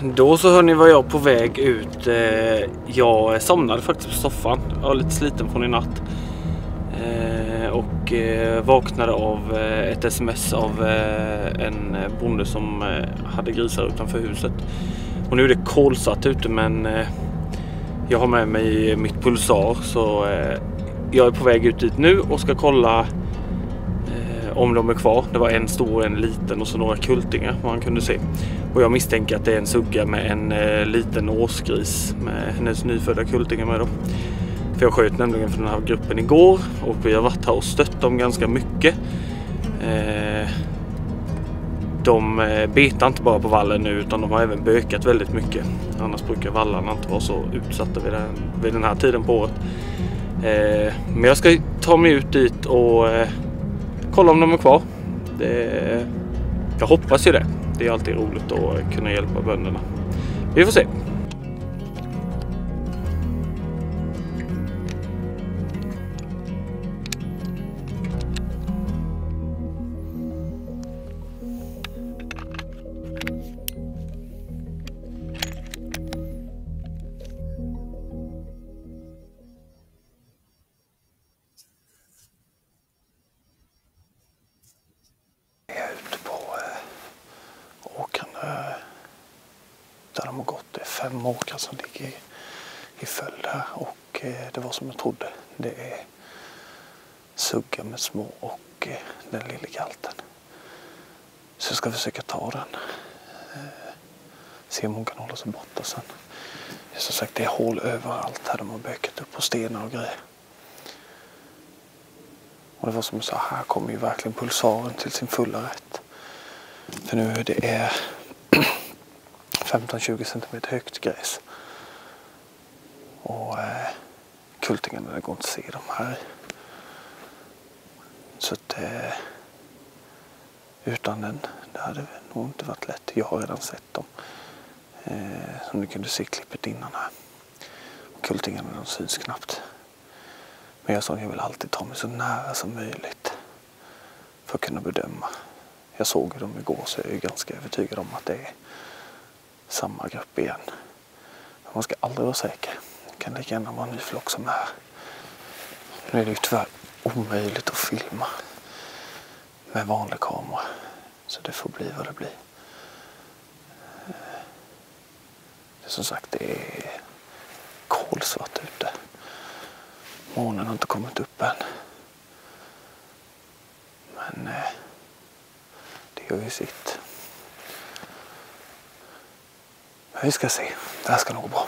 Då så hörni var jag på väg ut. Eh, jag somnade faktiskt på soffan. Jag var lite sliten från i natt. Eh, och eh, vaknade av ett sms av en bonde som hade grisar utanför huset. Och nu är det kolsatt ute men jag har med mig mitt pulsar så jag är på väg ut dit nu och ska kolla Eh, om de är kvar. Det var en stor och en liten och så några kultingar man kunde se. Och jag misstänker att det är en sugga med en eh, liten årsgris med hennes nyfödda kultingar med då. För jag sköt nämligen för den här gruppen igår och vi har varit här och stött dem ganska mycket. Eh, de eh, betar inte bara på vallen nu utan de har även bökat väldigt mycket. Annars brukar vallarna inte vara så utsatta vid den, vid den här tiden på året. Eh, men jag ska ta mig ut dit och eh, kolla om de är kvar. Det, jag hoppas ju det. Det är alltid roligt att kunna hjälpa bönderna. Vi får se. Det är fem åkrar som ligger i, i följd här och eh, det var som jag trodde. Det är sugga med små och eh, den lille galten. Så jag ska försöka ta den. Eh, se om hon kan hålla sig borta sen. Som sagt det är hål överallt här. De har bökat upp på stenar och grejer. Och det var som jag sa, här kommer ju verkligen pulsaren till sin fulla rätt. För nu det är 15-20 cm högt gräs. Och eh, kultingarna, det går inte att se dem här. Så att eh, utan den, det hade nog inte varit lätt. Jag har redan sett dem. Eh, som du kunde se i klippet innan här. kultingarna de syns knappt. Men jag sa att jag vill alltid ta mig så nära som möjligt för att kunna bedöma. Jag såg dem igår så jag är ganska övertygad om att det är samma grupp igen. Man ska aldrig vara säker. Det kan lika gärna vara en ny flock som är. Nu är det ju tyvärr omöjligt att filma med vanlig kamera. Så det får bli vad det blir. Det som sagt, det är kolsvart ute. Månen har inte kommit upp än. Men eh, det gör ju sitt. Vi ska se. Det här ska nog gå bra.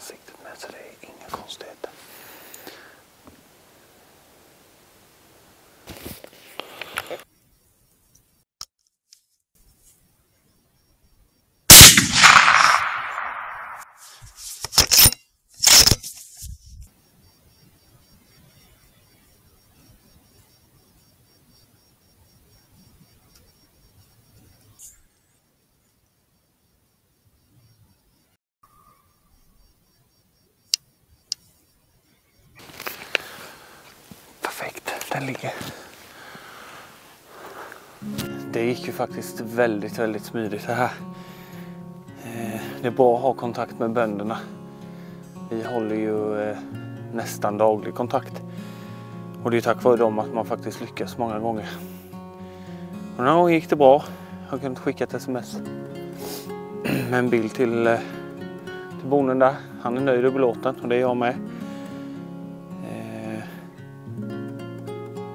Ansiktet med så det är inga konstigheter. Den ligger. Det gick ju faktiskt väldigt, väldigt smidigt det här. Eh, det är bra att ha kontakt med bönderna. Vi håller ju eh, nästan daglig kontakt. Och det är tack vare dem att man faktiskt lyckas många gånger. Och den här gången gick det bra. Jag kunde skicka ett sms med en bild till, eh, till bonden där. Han är nöjd och belåten och det är jag med.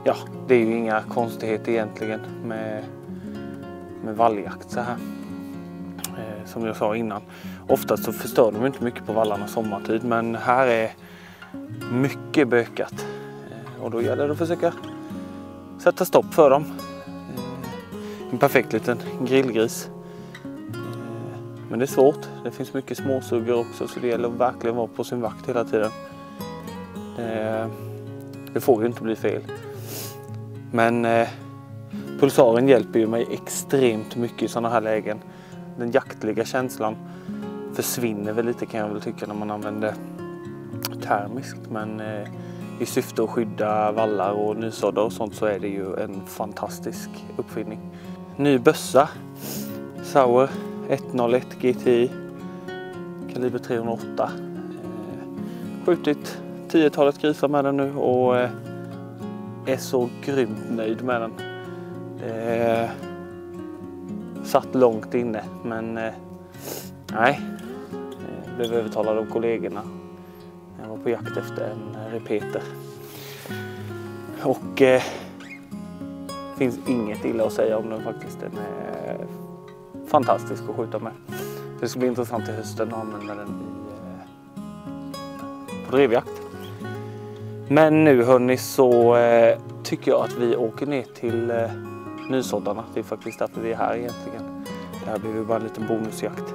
Ja, det är ju inga konstigheter egentligen med, med valljakt så här. Eh, som jag sa innan. Oftast så förstör de inte mycket på vallarna sommartid men här är mycket bökat. Eh, och då gäller det att försöka sätta stopp för dem. Eh, en perfekt liten grillgris. Eh, men det är svårt. Det finns mycket småsuggor också så det gäller att verkligen vara på sin vakt hela tiden. Det, det får ju inte bli fel. Men eh, pulsaren hjälper ju mig extremt mycket i sådana här lägen. Den jaktliga känslan försvinner väl lite kan jag väl tycka när man använder termiskt. Men eh, i syfte att skydda vallar och nysådda och sånt så är det ju en fantastisk uppfinning. Ny bössa. Sauer 101 GTI. Kaliber 308. Eh, skjutit tiotalet grisar med den nu och eh, är så grymt nöjd med den. Eh, satt långt inne men eh, nej, eh, blev övertalad av kollegorna. Jag var på jakt efter en repeter. Och eh, finns inget illa att säga om den faktiskt. Den är fantastisk att skjuta med. Det ska bli intressant till hösten att använda den i, eh, på drevjakt. Men nu hörni så eh, tycker jag att vi åker ner till eh, nysåddarna. Det är faktiskt därför vi är här egentligen. Det här blir ju bara en liten bonusjakt.